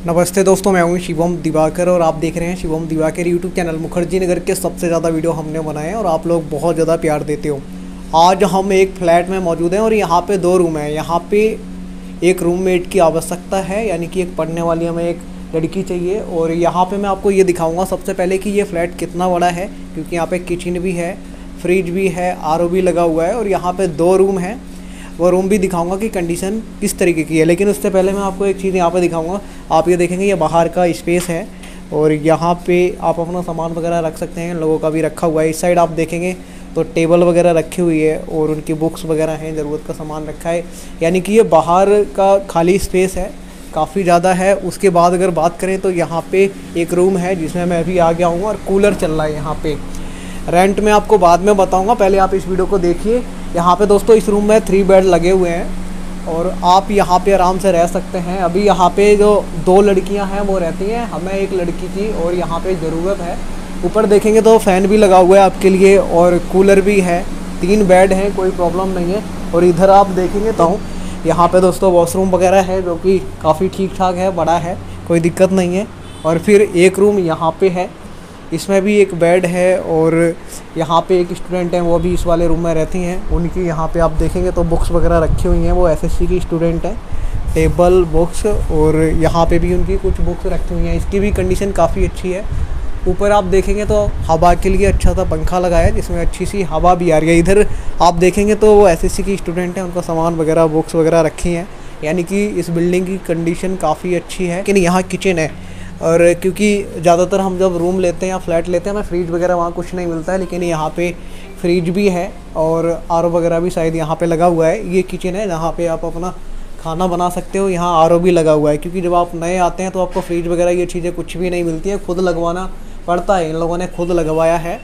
नमस्ते दोस्तों, मैं हूँ शिवम दिवाकर और आप देख रहे हैं शिवम दिवाकर यूट्यूब चैनल। मुखर्जी नगर के सबसे ज़्यादा वीडियो हमने बनाए हैं और आप लोग बहुत ज़्यादा प्यार देते हो। आज हम एक फ्लैट में मौजूद हैं और यहाँ पे दो रूम हैं। यहाँ पे एक रूममेट की आवश्यकता है, यानी कि एक पढ़ने वाली हमें एक लड़की चाहिए। और यहाँ पर मैं आपको ये दिखाऊँगा सबसे पहले कि ये फ्लैट कितना बड़ा है, क्योंकि यहाँ पर किचन भी है फ्रिज भी है आरओ भी लगा हुआ है और यहाँ पर दो रूम हैं। वो रूम भी दिखाऊँगा कि कंडीशन किस तरीके की है। लेकिन उससे पहले मैं आपको एक चीज़ यहाँ पे दिखाऊँगा आप ये देखेंगे, ये बाहर का स्पेस है और यहाँ पे आप अपना सामान वगैरह रख सकते हैं, लोगों का भी रखा हुआ है। इस साइड आप देखेंगे तो टेबल वगैरह रखी हुई है और उनकी बुक्स वगैरह हैं, ज़रूरत का सामान रखा है। यानी कि ये बाहर का खाली स्पेस है, काफ़ी ज़्यादा है। उसके बाद अगर बात करें तो यहाँ पे एक रूम है, जिसमें मैं अभी आ गया हूँ और कूलर चल रहा है यहाँ पे। रेंट में आपको बाद में बताऊँगा, पहले आप इस वीडियो को देखिए। यहाँ पे दोस्तों, इस रूम में थ्री बेड लगे हुए हैं। और आप यहाँ पे आराम से रह सकते हैं। अभी यहाँ पे जो दो लड़कियाँ हैं, वो रहती हैं। हमें एक लड़की की और यहाँ पे ज़रूरत है। ऊपर देखेंगे तो फ़ैन भी लगा हुआ है आपके लिए और कूलर भी है। तीन बेड हैं, कोई प्रॉब्लम नहीं है। और इधर आप देखेंगे तो यहाँ पे दोस्तों वॉशरूम वगैरह है, जो कि काफ़ी ठीक ठाक है, बड़ा है, कोई दिक्कत नहीं है। और फिर एक रूम यहाँ पे है। इसमें भी एक बेड है और यहाँ पे एक स्टूडेंट हैं, वो भी इस वाले रूम में रहती हैं। उनकी यहाँ पे आप देखेंगे तो बुक्स वगैरह रखी हुई हैं, वो एसएससी की स्टूडेंट हैं। टेबल, बुक्स और यहाँ पे भी उनकी कुछ बुक्स रखी हुई हैं। इसकी भी कंडीशन काफ़ी अच्छी है। ऊपर आप देखेंगे तो हवा के लिए अच्छा सा पंखा लगाया है, जिसमें अच्छी सी हवा भी आ रही है। इधर आप देखेंगे तो वो एसएससी की स्टूडेंट हैं, उनका सामान वगैरह, बुक्स वगैरह रखी हैं। यानी कि इस बिल्डिंग की कंडीशन काफ़ी अच्छी है। लेकिन यहाँ किचन है और क्योंकि ज़्यादातर हम जब रूम लेते हैं या फ्लैट लेते हैं, हमें फ्रिज वगैरह वहाँ कुछ नहीं मिलता है, लेकिन यहाँ पे फ्रिज भी है और आरओ वगैरह भी शायद यहाँ पे लगा हुआ है। ये किचन है जहाँ पे आप अपना खाना बना सकते हो, यहाँ आर भी लगा हुआ है। क्योंकि जब आप नए आते हैं तो आपको फ्रिज वगैरह ये चीज़ें कुछ भी नहीं मिलती है, खुद लगवाना पड़ता है। इन लोगों ने खुद लगवाया है।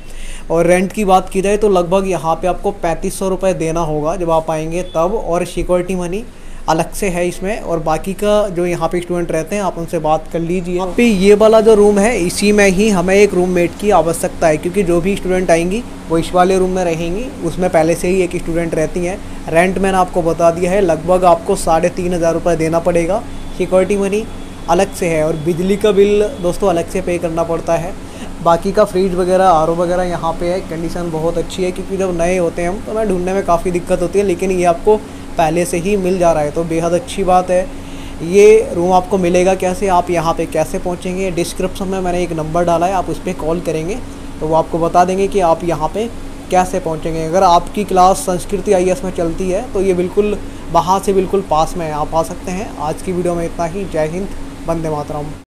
और रेंट की बात की जाए तो लगभग यहाँ पे आपको पैंतीस सौ देना होगा जब आप आएँगे तब, और सिक्योरिटी मनी अलग से है इसमें और बाकी का जो यहाँ पे स्टूडेंट रहते हैं, आप उनसे बात कर लीजिए। यहाँ पे ये वाला जो रूम है, इसी में ही हमें एक रूममेट की आवश्यकता है, क्योंकि जो भी स्टूडेंट आएँगी, वो इस वाले रूम में रहेंगी। उसमें पहले से ही एक स्टूडेंट रहती हैं। रेंट मैंने आपको बता दिया है, लगभग आपको साढ़े तीन हज़ार रुपये देना पड़ेगा। सिक्योरिटी मनी अलग से है और बिजली का बिल दोस्तों अलग से पे करना पड़ता है। बाकी का फ्रिज वगैरह आरओ वगैरह यहाँ पे है। कंडीशन बहुत अच्छी है, क्योंकि जब नए होते हैं हम तो हमें ढूँढने में काफ़ी दिक्कत होती है, लेकिन ये आपको पहले से ही मिल जा रहा है तो बेहद अच्छी बात है। ये रूम आपको मिलेगा कैसे, आप यहाँ पे कैसे पहुँचेंगे? डिस्क्रिप्शन में मैंने एक नंबर डाला है, आप उस पर कॉल करेंगे तो वो आपको बता देंगे कि आप यहाँ पे कैसे पहुँचेंगे। अगर आपकी क्लास संस्कृति आई में चलती है तो ये बिल्कुल वहाँ से बिल्कुल पास में है, आप आ सकते हैं। आज की वीडियो में इतना ही, जय हिंद, वंदे मातरम।